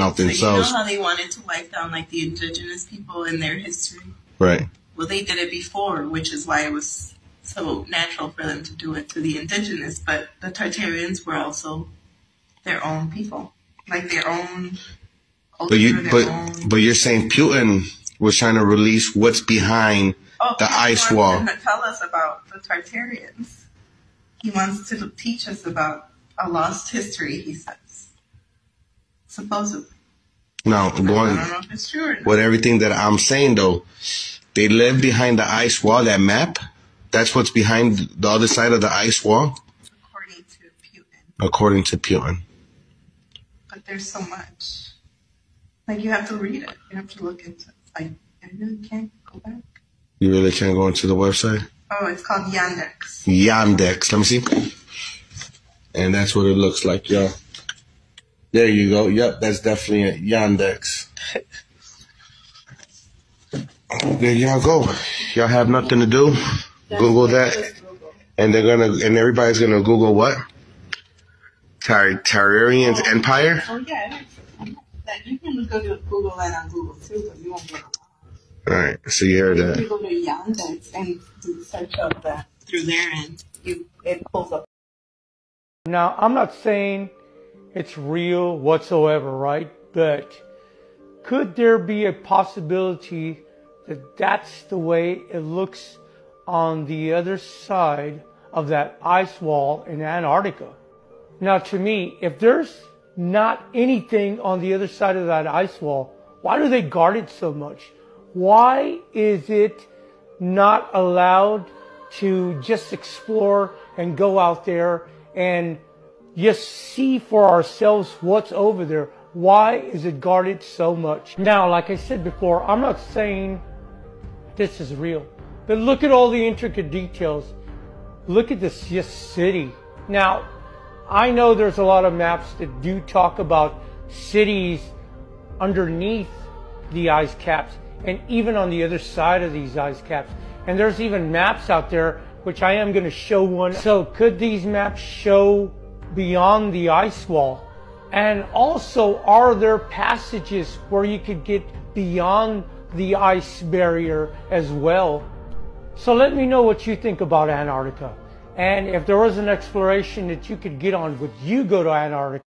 out So you know how they wanted to wipe down like the indigenous people in their history? Right. Well, they did it before, which is why it was so natural for them to do it to the indigenous. But the Tartarians were also their own people, like their own culture, But you, but own... but you're saying Putin was trying to release what's behind Oh, the he ice wall. to tell us about the Tartarians. He wants to teach us about a lost history. He says, supposedly. Now, I don't going know it's true or with everything that I'm saying though, they live behind the ice wall. That map, that's what's behind the other side of the ice wall, according to Putin. according to Putin. But there's so much. Like you have to read it. You have to look into it. Like I really can't go back. You really can't go into the website. Oh, it's called Yandex. Yandex. Let me see. And that's what it looks like, y'all. There you go. Yep, that's definitely a Yandex. There y'all go. Y'all have nothing to do. Google that, and they're gonna, and everybody's gonna Google what? Tar- Tartarian's oh. Empire. Oh yeah. That you can go to Google that on Google too, but you won't get. All right, so you heard You that. go to Yandex and do search of that through there, and you it pulls up. Now, I'm not saying it's real whatsoever, right? But could there be a possibility that that's the way it looks on the other side of that ice wall in Antarctica? Now, to me, if there's not anything on the other side of that ice wall, why do they guard it so much? Why is it not allowed to just explore and go out there and just see for ourselves what's over there? Why is it guarded so much? Now, like I said before, I'm not saying this is real, but look at all the intricate details. Look at this city. Now, I know there's a lot of maps that do talk about cities underneath the ice caps and even on the other side of these ice caps. And there's even maps out there, which I am going to show one. So could these maps show beyond the ice wall? And also, are there passages where you could get beyond the ice barrier as well? So let me know what you think about Antarctica. And if there was an exploration that you could get on, would you go to Antarctica?